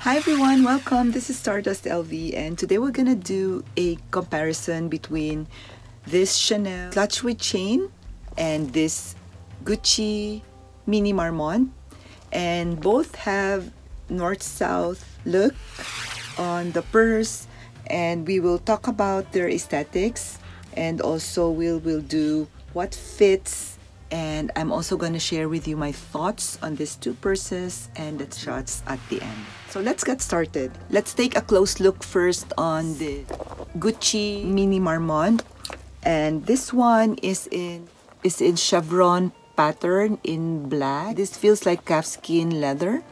Hi everyone, welcome. This is Stardust LV and today we're gonna do a comparison between this Chanel clutch with chain and this Gucci Mini Marmont and both have north-south look on the purse and we will talk about their aesthetics and also we'll, we'll do what fits and I'm also going to share with you my thoughts on these two purses and the shots at the end. So let's get started. Let's take a close look first on the Gucci Mini Marmont and this one is in is in chevron pattern in black. This feels like calfskin leather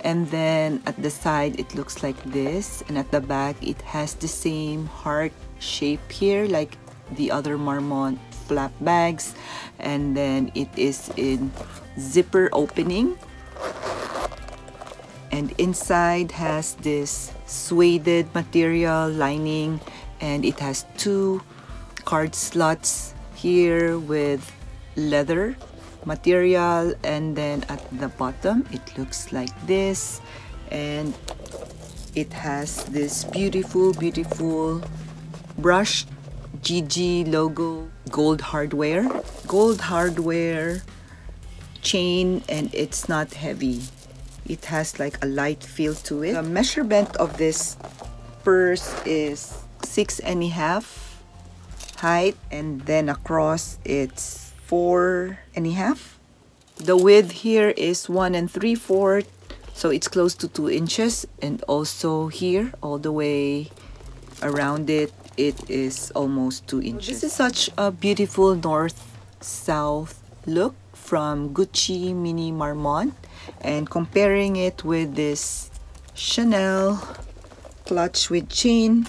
and then at the side it looks like this and at the back it has the same heart shape here like the other Marmont flap bags and then it is in zipper opening. And inside has this suede material lining and it has two card slots here with leather material and then at the bottom it looks like this and it has this beautiful beautiful brushed GG logo gold hardware. Gold hardware chain and it's not heavy. It has like a light feel to it. The measurement of this purse is six and a half height and then across it's four and a half. The width here is one and three fourth so it's close to two inches and also here all the way around it it is almost two inches. This is such a beautiful north-south look from Gucci Mini Marmont and comparing it with this Chanel clutch with chain.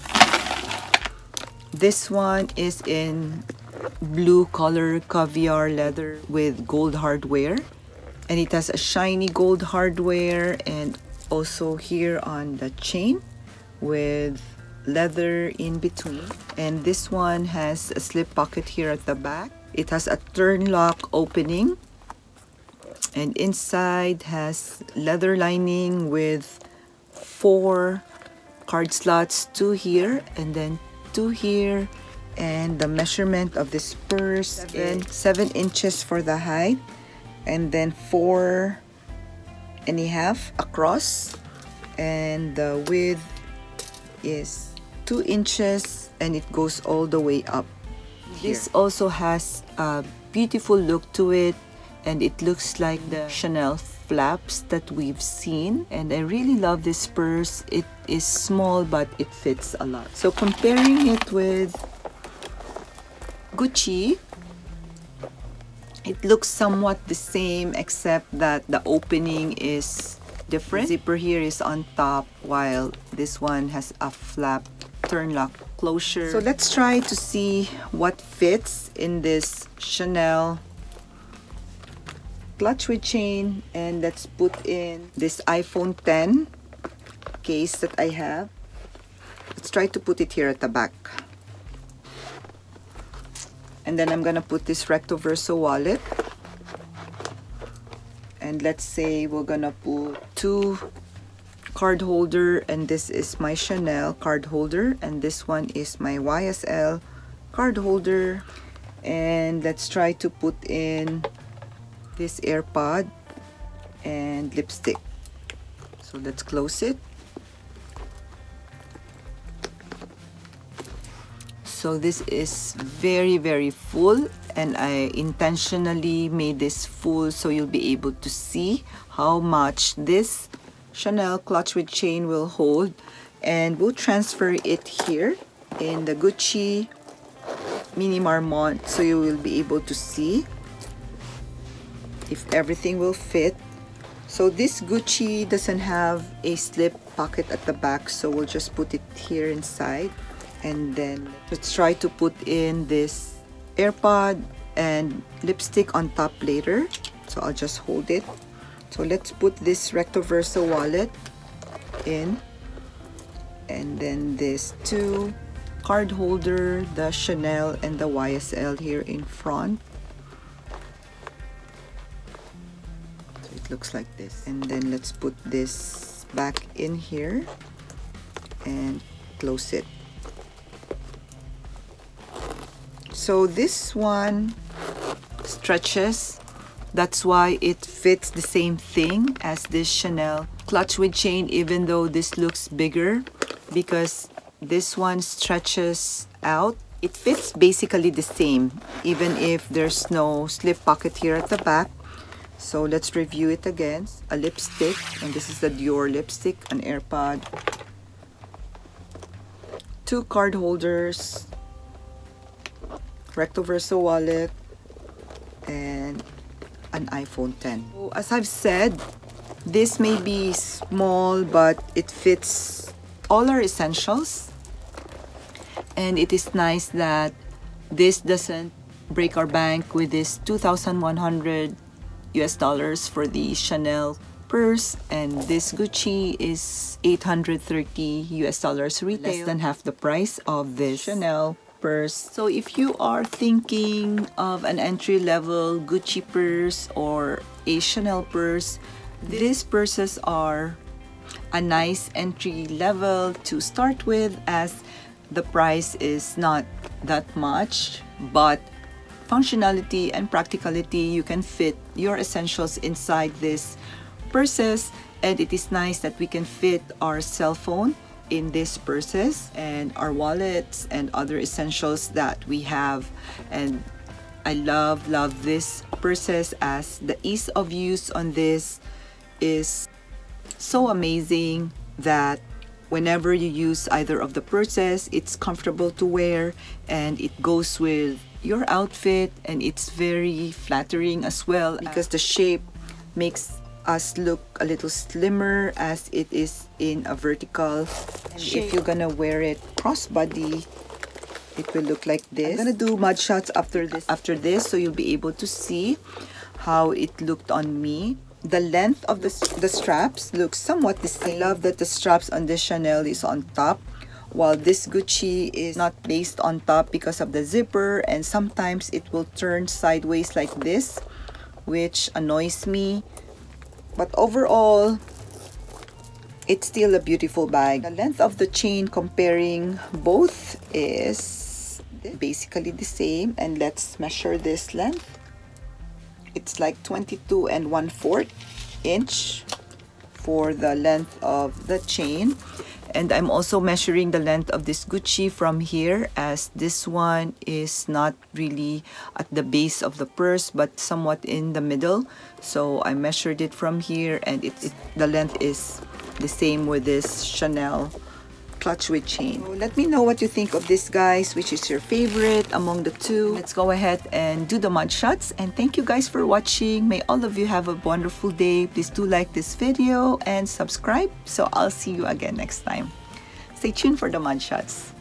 This one is in blue color caviar leather with gold hardware and it has a shiny gold hardware and also here on the chain with leather in between. And this one has a slip pocket here at the back. It has a turn lock opening. And inside has leather lining with four card slots two here and then two here. And the measurement of this purse seven, seven inches for the height. And then four and a half across. And the width is two inches and it goes all the way up. Here. this also has a beautiful look to it and it looks like the Chanel flaps that we've seen. And I really love this purse. It is small but it fits a lot. So comparing it with Gucci it looks somewhat the same except that the opening is different. Zipper here is on top while this one has a flap turn lock closure. So let's try to see what fits in this Chanel clutch with chain and let's put in this iPhone 10 case that I have. Let's try to put it here at the back. And then I'm gonna put this recto verso wallet. And let's say we're gonna put two card holder and this is my Chanel card holder and this one is my YSL card holder. And let's try to put in this AirPod and lipstick. So let's close it. So this is very very full and I intentionally made this full so you'll be able to see how much this Chanel clutch with chain will hold and we'll transfer it here in the Gucci Mini Marmont so you will be able to see if everything will fit. So this Gucci doesn't have a slip pocket at the back so we'll just put it here inside and then let's try to put in this AirPod and lipstick on top later. So I'll just hold it so let's put this recto verso wallet in. And then this two card holder the Chanel and the YSL here in front. So it looks like this. And then let's put this back in here and close it. So this one stretches that's why it fits the same thing as this Chanel clutch with chain even though this looks bigger because this one stretches out. It fits basically the same even if there's no slip pocket here at the back. So let's review it again. A lipstick and this is the Dior lipstick an AirPod. Two card holders recto verso wallet and an iPhone 10 so as I've said this may be small but it fits all our essentials. And it is nice that this doesn't break our bank with this 2100 US dollars for the Chanel purse. And this Gucci is 830 US dollars retail. Less than half the price of this Chanel purse so if you are thinking of an entry-level Gucci purse or a Chanel purse these purses are a nice entry level to start with as the price is not that much but functionality and practicality you can fit your essentials inside this purses. And it is nice that we can fit our cell phone in these purses and our wallets and other essentials that we have. And I love love this purses as the ease of use on this is so amazing that whenever you use either of the purses it's comfortable to wear and it goes with your outfit and it's very flattering as well because the shape makes us look a little slimmer as it is in a vertical shape. if you're gonna wear it crossbody it will look like this I'm gonna do mod shots after this after this so you'll be able to see how it looked on me the length of the, the straps looks somewhat the same. I love that the straps on this Chanel is on top while this Gucci is not placed on top because of the zipper and sometimes it will turn sideways like this which annoys me but overall it's still a beautiful bag. The length of the chain comparing both is basically the same. And let's measure this length. It's like 22 and 1 4 inch for the length of the chain. And I'm also measuring the length of this Gucci from here as this one is not really at the base of the purse but somewhat in the middle. So I measured it from here and it, it the length is the same with this Chanel clutch with chain. So let me know what you think of this guys, which is your favorite among the two. Let's go ahead and do the mod shots and thank you guys for watching. May all of you have a wonderful day. Please do like this video and subscribe. So I'll see you again next time. Stay tuned for the mod shots.